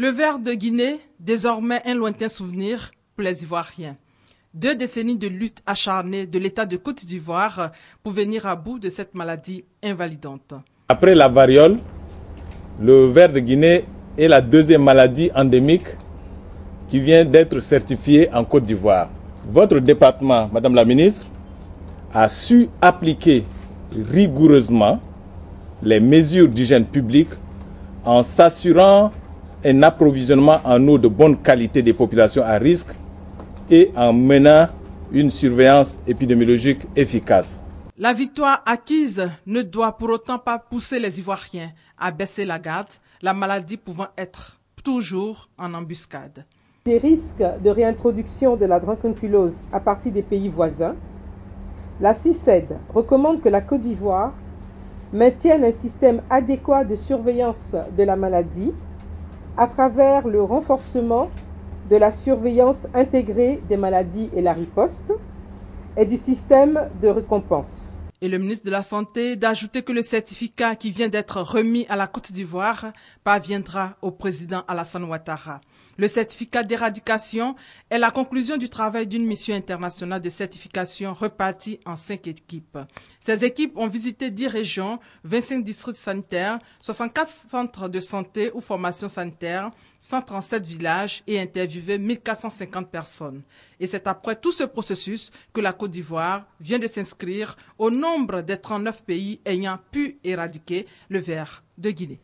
Le ver de Guinée, désormais un lointain souvenir pour les Ivoiriens. Deux décennies de lutte acharnée de l'État de Côte d'Ivoire pour venir à bout de cette maladie invalidante. Après la variole, le ver de Guinée est la deuxième maladie endémique qui vient d'être certifiée en Côte d'Ivoire. Votre département, Madame la Ministre, a su appliquer rigoureusement les mesures d'hygiène publique en s'assurant un approvisionnement en eau de bonne qualité des populations à risque et en menant une surveillance épidémiologique efficace. La victoire acquise ne doit pour autant pas pousser les Ivoiriens à baisser la garde, la maladie pouvant être toujours en embuscade. Des risques de réintroduction de la dracunculose à partir des pays voisins, la CICED recommande que la Côte d'Ivoire maintienne un système adéquat de surveillance de la maladie à travers le renforcement de la surveillance intégrée des maladies et la riposte et du système de récompense. Et le ministre de la Santé d'ajouter que le certificat qui vient d'être remis à la Côte d'Ivoire parviendra au président Alassane Ouattara. Le certificat d'éradication est la conclusion du travail d'une mission internationale de certification repartie en cinq équipes. Ces équipes ont visité 10 régions, 25 districts sanitaires, 64 centres de santé ou formations sanitaires, 137 villages et interviewé 1450 personnes. Et c'est après tout ce processus que la Côte d'Ivoire vient de s'inscrire au nombre des 39 pays ayant pu éradiquer le ver de Guinée.